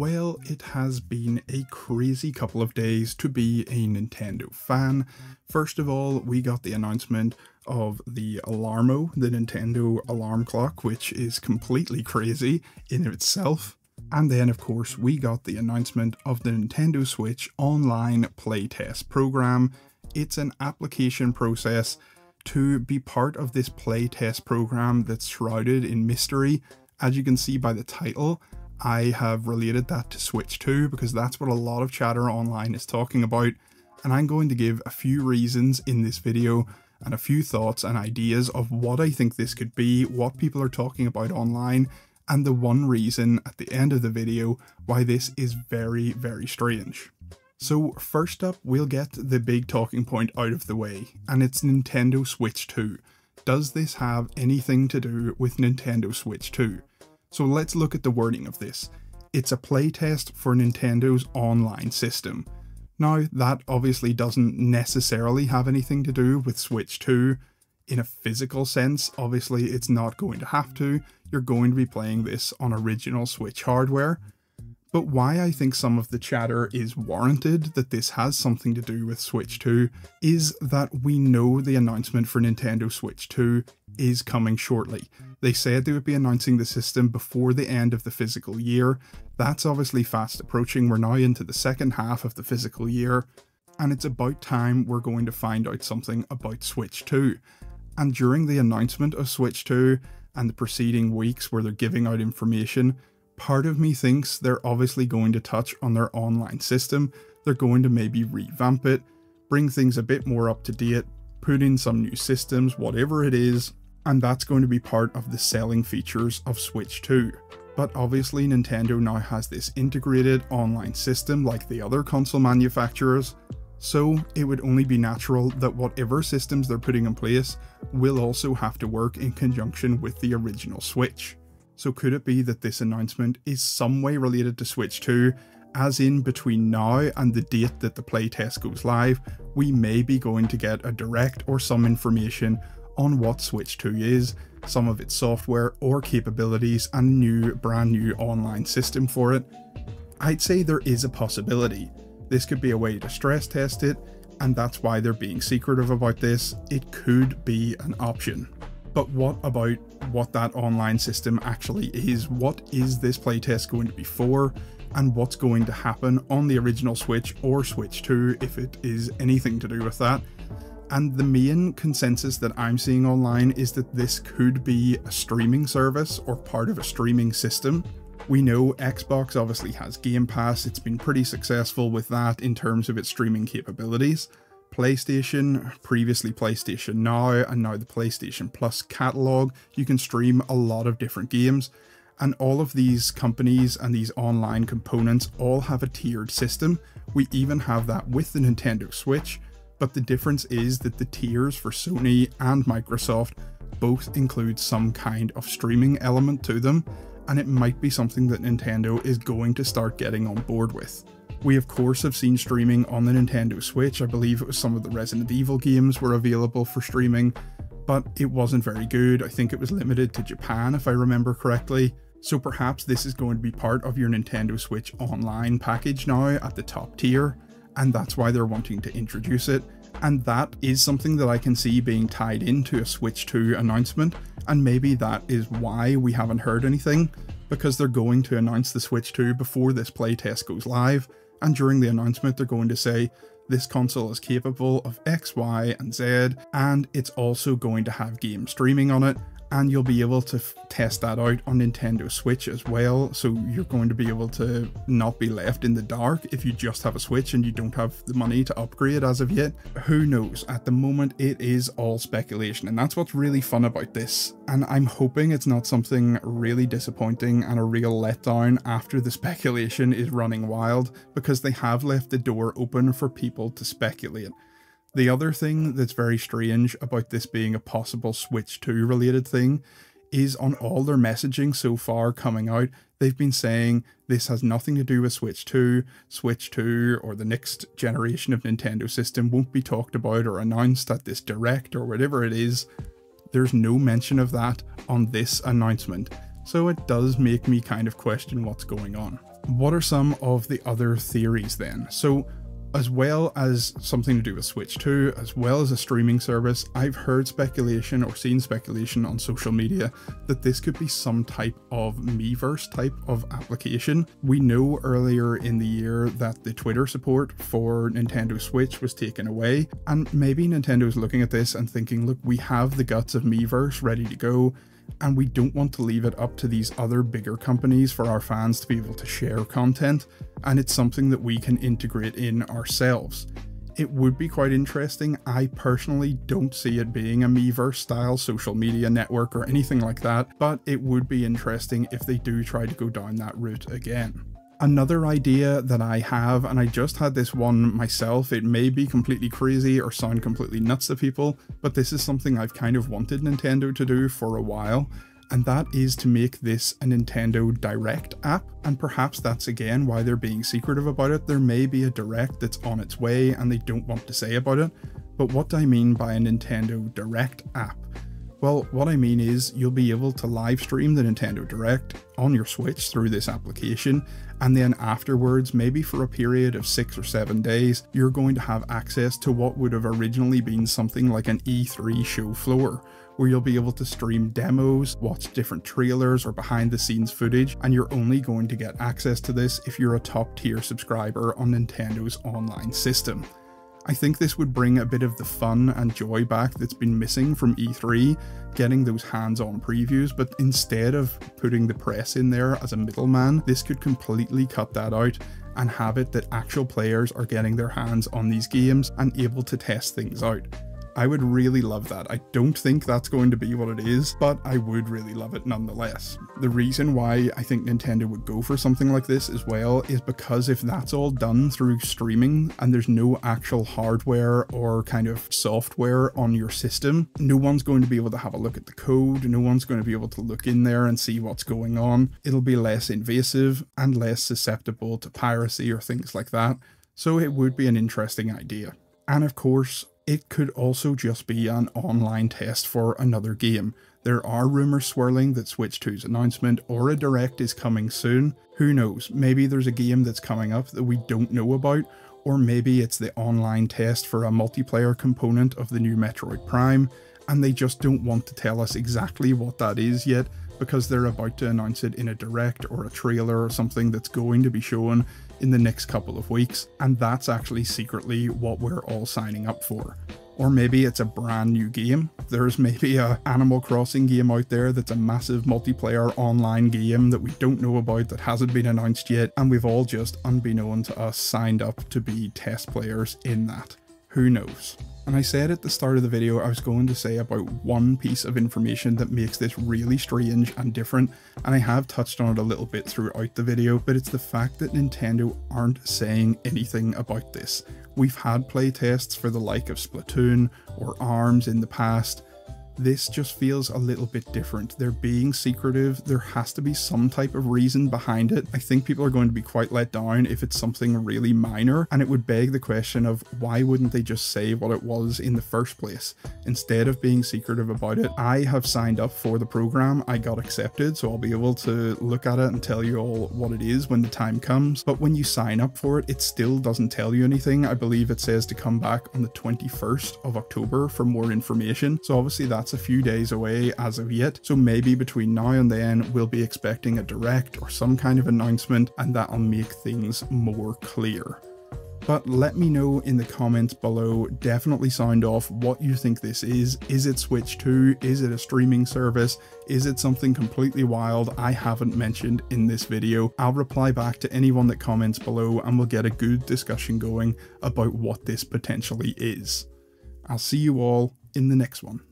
Well, it has been a crazy couple of days to be a Nintendo fan. First of all, we got the announcement of the Alarmo, the Nintendo alarm clock, which is completely crazy in itself. And then, of course, we got the announcement of the Nintendo Switch online playtest program. It's an application process to be part of this playtest program that's shrouded in mystery. As you can see by the title, I have related that to Switch 2 because that's what a lot of chatter online is talking about. And I'm going to give a few reasons in this video and a few thoughts and ideas of what I think this could be, what people are talking about online, and the one reason at the end of the video why this is very, very strange. So first up, we'll get the big talking point out of the way, and it's Nintendo Switch 2. Does this have anything to do with Nintendo Switch 2? So let's look at the wording of this. It's a playtest for Nintendo's online system. Now, that obviously doesn't necessarily have anything to do with Switch 2. In a physical sense, obviously it's not going to have to. You're going to be playing this on original Switch hardware. But why I think some of the chatter is warranted that this has something to do with Switch 2 is that we know the announcement for Nintendo Switch 2 is coming shortly. They said they would be announcing the system before the end of the physical year. That's obviously fast approaching. We're now into the second half of the physical year, and it's about time we're going to find out something about Switch 2. And during the announcement of Switch 2 and the preceding weeks where they're giving out information, part of me thinks they're obviously going to touch on their online system. They're going to maybe revamp it, bring things a bit more up to date, put in some new systems, whatever it is, and that's going to be part of the selling features of Switch 2. But obviously Nintendo now has this integrated online system like the other console manufacturers, so it would only be natural that whatever systems they're putting in place will also have to work in conjunction with the original Switch. So could it be that this announcement is some way related to Switch 2, as in between now and the date that the playtest goes live, we may be going to get a direct or some information on what Switch 2 is, some of its software or capabilities, and new, brand new online system for it. I'd say there is a possibility. This could be a way to stress test it, and that's why they're being secretive about this. It could be an option. But what about what that online system actually is? What is this playtest going to be for? And what's going to happen on the original Switch or Switch 2 if it is anything to do with that? And the main consensus that I'm seeing online is that this could be a streaming service or part of a streaming system. We know Xbox obviously has Game Pass, it's been pretty successful with that in terms of its streaming capabilities. PlayStation, previously PlayStation Now, and now the PlayStation Plus catalogue, you can stream a lot of different games. And all of these companies and these online components all have a tiered system. We even have that with the Nintendo Switch, but the difference is that the tiers for Sony and Microsoft both include some kind of streaming element to them, and it might be something that Nintendo is going to start getting on board with. We of course have seen streaming on the Nintendo Switch, I believe it was some of the Resident Evil games were available for streaming, but it wasn't very good, I think it was limited to Japan if I remember correctly. So perhaps this is going to be part of your Nintendo Switch Online package now at the top tier, and that's why they're wanting to introduce it. And that is something that I can see being tied into a Switch 2 announcement, and maybe that is why we haven't heard anything, because they're going to announce the Switch 2 before this playtest goes live, and during the announcement they're going to say, this console is capable of X, Y, and Z, and it's also going to have game streaming on it, and you'll be able to test that out on Nintendo Switch as well. So you're going to be able to not be left in the dark if you just have a Switch and you don't have the money to upgrade as of yet. Who knows? At the moment, it is all speculation, and that's what's really fun about this. And I'm hoping it's not something really disappointing and a real letdown after the speculation is running wild, because they have left the door open for people to speculate. The other thing that's very strange about this being a possible Switch 2 related thing is on all their messaging so far coming out, they've been saying this has nothing to do with Switch 2, Switch 2, or the next generation of Nintendo system won't be talked about or announced at this direct or whatever it is. There's no mention of that on this announcement, so it does make me kind of question what's going on. What are some of the other theories then? So as well as something to do with Switch 2, as well as a streaming service, I've heard speculation or seen speculation on social media that this could be some type of Miiverse type of application. We know earlier in the year that the Twitter support for Nintendo Switch was taken away, and maybe Nintendo's looking at this and thinking, look, we have the guts of Miiverse ready to go and we don't want to leave it up to these other bigger companies for our fans to be able to share content, and it's something that we can integrate in ourselves. It would be quite interesting. I personally don't see it being a Miiverse style social media network or anything like that, but it would be interesting if they do try to go down that route again. Another idea that I have, and I just had this one myself, it may be completely crazy or sound completely nuts to people, but this is something I've kind of wanted Nintendo to do for a while, and that is to make this a Nintendo Direct app, and perhaps that's again why they're being secretive about it. There may be a Direct that's on its way and they don't want to say about it, but what do I mean by a Nintendo Direct app? Well, what I mean is you'll be able to live stream the Nintendo Direct on your Switch through this application, and then afterwards, maybe for a period of six or seven days, you're going to have access to what would have originally been something like an E3 show floor, where you'll be able to stream demos, watch different trailers or behind the scenes footage, and you're only going to get access to this if you're a top tier subscriber on Nintendo's online system. I think this would bring a bit of the fun and joy back that's been missing from E3, getting those hands on previews, but instead of putting the press in there as a middleman, this could completely cut that out and have it that actual players are getting their hands on these games and able to test things out. I would really love that. I don't think that's going to be what it is, but I would really love it nonetheless. The reason why I think Nintendo would go for something like this as well is because if that's all done through streaming and there's no actual hardware or kind of software on your system, no one's going to be able to have a look at the code, no one's going to be able to look in there and see what's going on. It'll be less invasive and less susceptible to piracy or things like that. So it would be an interesting idea. And of course, it could also just be an online test for another game. There are rumours swirling that Switch 2's announcement or a direct is coming soon. Who knows, maybe there's a game that's coming up that we don't know about, or maybe it's the online test for a multiplayer component of the new Metroid Prime, and they just don't want to tell us exactly what that is yet because they're about to announce it in a direct or a trailer or something that's going to be shown in the next couple of weeks, and that's actually secretly what we're all signing up for. Or maybe it's a brand new game. There's maybe a Animal Crossing game out there that's a massive multiplayer online game that we don't know about that hasn't been announced yet, and we've all just, unbeknown to us, signed up to be test players in that. Who knows? And I said at the start of the video I was going to say about one piece of information that makes this really strange and different, and I have touched on it a little bit throughout the video, but it's the fact that Nintendo aren't saying anything about this. We've had playtests for the like of Splatoon or ARMS in the past, this just feels a little bit different. They're being secretive. There has to be some type of reason behind it. I think people are going to be quite let down if it's something really minor, and it would beg the question of why wouldn't they just say what it was in the first place instead of being secretive about it. I have signed up for the program. I got accepted, so I'll be able to look at it and tell you all what it is when the time comes. But when you sign up for it, it still doesn't tell you anything. I believe it says to come back on the 21st of October for more information. So obviously that's that's a few days away as of yet, so maybe between now and then we'll be expecting a direct or some kind of announcement and that'll make things more clear. But let me know in the comments below, definitely sound off what you think this is. Is it Switch 2? Is it a streaming service? Is it something completely wild I haven't mentioned in this video? I'll reply back to anyone that comments below and we'll get a good discussion going about what this potentially is. I'll see you all in the next one.